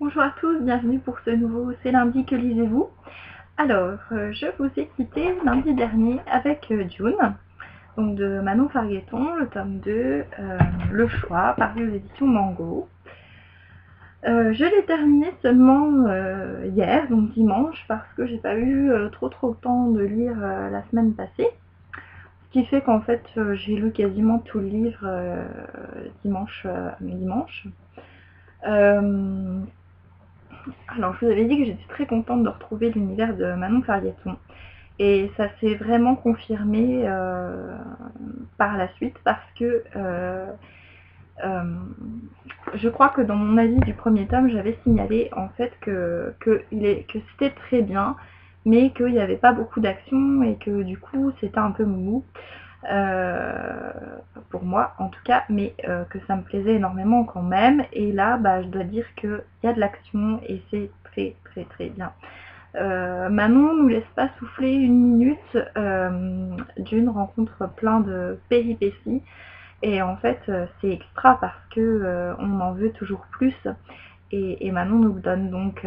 Bonjour à tous, bienvenue pour ce nouveau C'est lundi que lisez-vous? Alors, euh, je vous ai quitté lundi dernier avec euh, June, donc de Manon Fargueton, le tome 2, euh, Le choix, paru aux éditions Mango. je l'ai terminé seulement hier, donc dimanche, parce que j'ai pas eu trop trop le temps de lire la semaine passée. Ce qui fait qu'en fait j'ai lu quasiment tout le livre dimanche dimanche. Alors, je vous avais dit que j'étais très contente de retrouver l'univers de Manon Farieton. Et ça s'est vraiment confirmé euh, par la suite parce que euh, euh, je crois que dans mon avis du premier tome, j'avais signalé en fait que, que, que c'était très bien, mais qu'il n'y avait pas beaucoup d'action et que du coup c'était un peu mou. Euh, pour moi en tout cas, mais euh, que ça me plaisait énormément quand même. Et là, bah, je dois dire qu'il y a de l'action et c'est très très très bien. Euh, Manon nous laisse pas souffler une minute d'une rencontre plein de péripéties. Et en fait c'est extra parce que on en veut toujours plus. Et, Manon nous le donne. Donc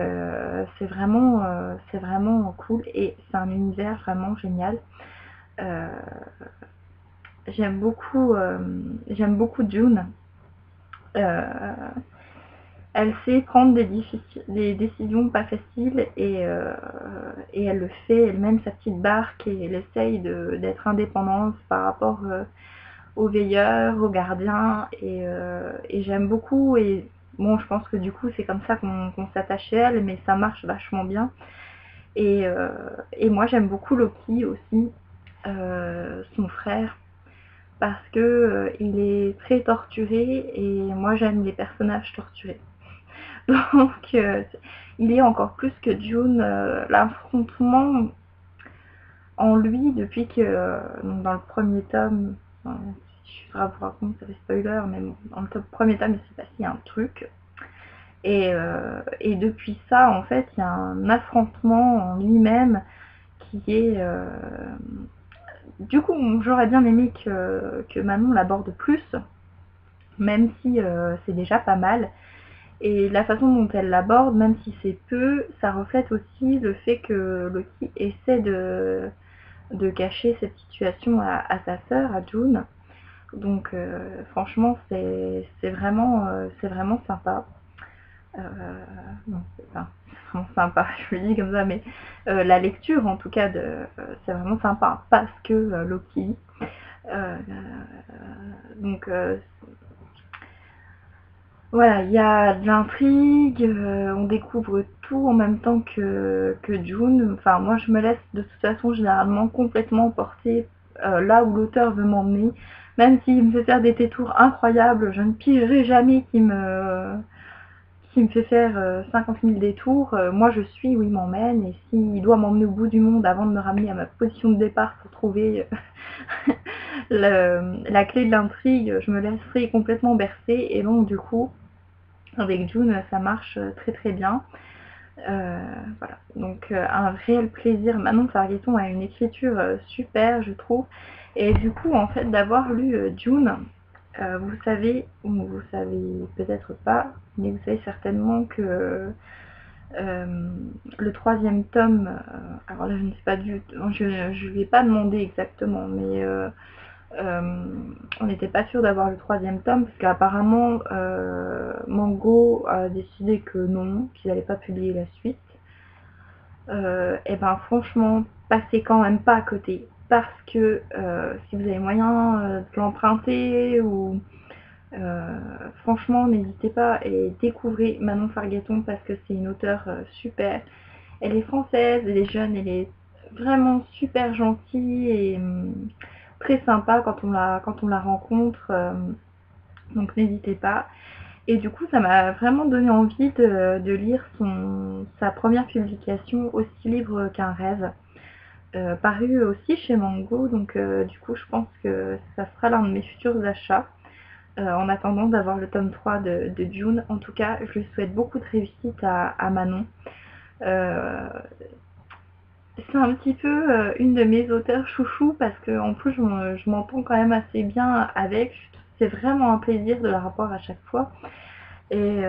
c'est vraiment c'est vraiment cool. Et c'est un univers vraiment génial j'aime beaucoup, euh, j'aime beaucoup June. Euh, elle sait prendre des, des, décisions pas faciles et, euh, et, elle le fait, elle mène sa petite barque et elle essaye d'être indépendante par rapport aux veilleurs, aux gardiens et, j'aime beaucoup et bon je pense que du coup c'est comme ça qu'on s'attache à elle mais ça marche vachement bien et, et moi j'aime beaucoup Loki aussi, son frère parce que euh, il est très torturé et moi j'aime les personnages torturés. Donc euh, il est encore plus que June, euh, l'affrontement en lui depuis que dans le premier tome, si je vous raconter, ça fait spoiler, mais dans le premier tome il s'est passé un truc. Et, depuis ça, en fait, il y a un affrontement en lui-même qui est du coup, j'aurais bien aimé que, Manon l'aborde plus, même si euh, c'est déjà pas mal. Et la façon dont elle l'aborde, même si c'est peu, ça reflète aussi le fait que Loki essaie de, cacher cette situation à, sa sœur, à June. Donc euh, franchement, c'est vraiment, euh, vraiment sympa. C'est pas vraiment sympa, je le dis comme ça, mais euh, la lecture en tout cas de euh, c'est vraiment sympa parce que euh, Loki. donc voilà, il y a de l'intrigue, on découvre tout en même temps que, que June. Enfin, moi je me laisse de toute façon généralement complètement porter là où l'auteur veut m'emmener. Même s'il me fait faire des détours incroyables, je ne pigerai jamais qu'il me s'il me fait faire 50 euh, 000 détours, euh, moi je suis où il m'emmène et s'il doit m'emmener au bout du monde avant de me ramener à ma position de départ pour trouver euh, la clé de l'intrigue, je me laisserai complètement bercer et donc du coup avec June ça marche très très bien. voilà, donc un réel plaisir. Manon Fargueton a une écriture super je trouve et du coup en fait d'avoir lu June euh, vous savez, ou vous savez peut-être pas, mais vous savez certainement que euh, le troisième tome, euh, alors là je ne sais pas du tout, je ne vais pas demander exactement, mais on n'était pas sûr d'avoir le troisième tome, parce qu'apparemment Mango a décidé que non, qu'ils n'allaient pas publier la suite. et ben franchement, passez quand même pas à côté parce que euh, si vous avez moyen euh, de l'emprunter ou euh, franchement n'hésitez pas et découvrez Manon Fargaton parce que c'est une auteure super. Elle est française, elle est jeune, elle est vraiment super gentille et hum, très sympa quand on la, quand on la rencontre. donc n'hésitez pas. Et du coup, ça m'a vraiment donné envie de, lire sa première publication, aussi libre qu'un rêve. Euh, paru aussi chez Mango, donc euh, du coup je pense que ça sera l'un de mes futurs achats. Euh, en attendant d'avoir le tome 3 de, June. En tout cas, je lui souhaite beaucoup de réussite à, Manon. c'est un petit peu une de mes auteurs chouchou parce que en plus je m'entends quand même assez bien avec. C'est vraiment un plaisir de la rapport à chaque fois. Et,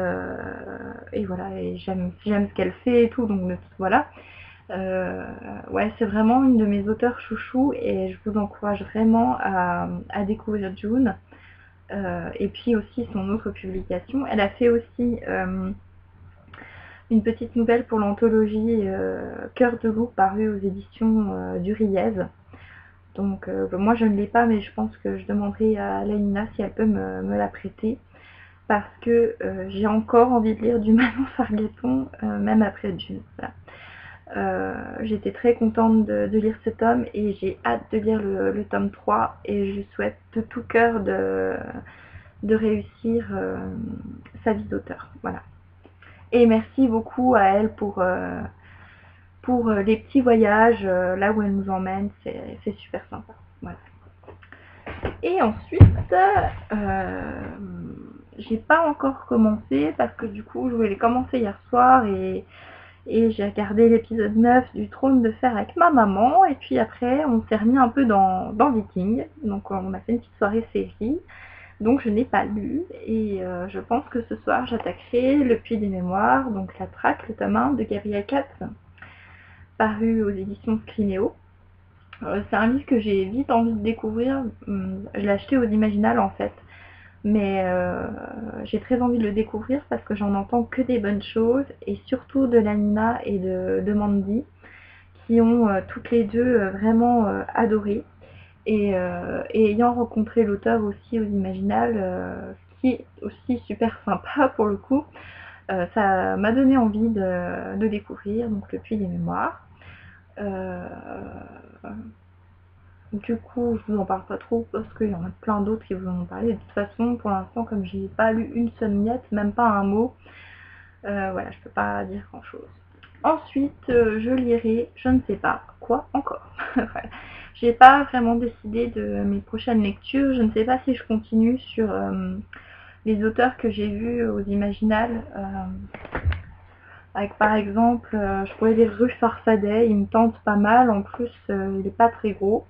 et voilà, et j'aime ce qu'elle fait et tout, donc voilà. Ouais, c'est vraiment une de mes auteurs chouchous et je vous encourage vraiment à, découvrir June. et puis aussi son autre publication. Elle a fait aussi une petite nouvelle pour l'anthologie euh, Cœur de loup parue aux éditions euh, du Riez. Donc euh, moi je ne l'ai pas mais je pense que je demanderai à Laina si elle peut me, la prêter parce que j'ai encore envie de lire du Manon Fargueton même après Dune. J'étais très contente de, lire ce tome et j'ai hâte de lire le, tome 3 et je souhaite de tout cœur de, réussir sa vie d'auteur. Voilà. Et merci beaucoup à elle pour, euh, pour euh, les petits voyages, euh, là où elle nous emmène, c'est super sympa. Et ensuite, j'ai pas encore commencé parce que du coup je voulais commencer hier soir et, et j'ai regardé l'épisode 9 du Trône de Fer avec ma maman et puis après on s'est remis un peu dans, dans Viking. Donc on a fait une petite soirée série. Donc je n'ai pas lu et euh, je pense que ce soir j'attaquerai Le Puits des Mémoires, donc la traque, le tome 1 de Gabriel Katz, paru aux éditions Scrinéo. Euh, c'est un livre que j'ai vite envie de découvrir, hum, je l'ai acheté aux Imaginales en fait, mais euh, j'ai très envie de le découvrir parce que j'en entends que des bonnes choses et surtout de Lanina et de Mandy qui ont toutes les deux vraiment adoré. Euh, et, ayant rencontré l'auteur aussi aux Imaginales, euh, ce qui est aussi super sympa pour le coup, euh, ça m'a donné envie de, découvrir donc le Puits des Mémoires. Du coup, je vous en parle pas trop parce qu'il y en a plein d'autres qui vous en ont parlé. De toute façon, pour l'instant, comme j'ai pas lu une seule miette, même pas un mot, voilà, je peux pas dire grand chose. Ensuite, je lirai, je ne sais pas quoi encore. voilà. J'ai pas vraiment décidé de mes prochaines lectures. Je ne sais pas si je continue sur euh, les auteurs que j'ai vus aux Imaginales. Euh, avec par exemple, euh, je pourrais dire Rue Farfadet, il me tente pas mal. En plus, il n'est pas très gros.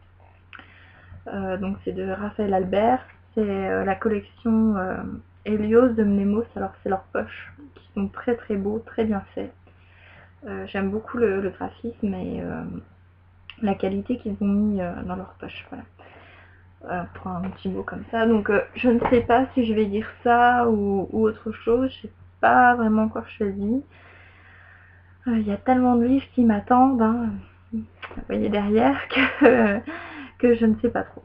Donc c'est de Raphaël Albert. C'est la collection Helios de Mnemos. Alors c'est leurs poches qui sont très très beaux, très bien faits. J'aime beaucoup le, graphisme et la qualité qu'ils ont mis euh, dans leur poche. Voilà. Euh, pour un petit mot comme ça. Donc euh, je ne sais pas si je vais dire ça ou, autre chose. Je sais pas vraiment encore choisi. Il y a tellement de livres qui m'attendent, hein. vous voyez derrière, que, je ne sais pas trop.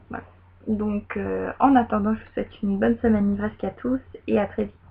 Donc en attendant, je vous souhaite une bonne semaine livresque à tous et à très vite.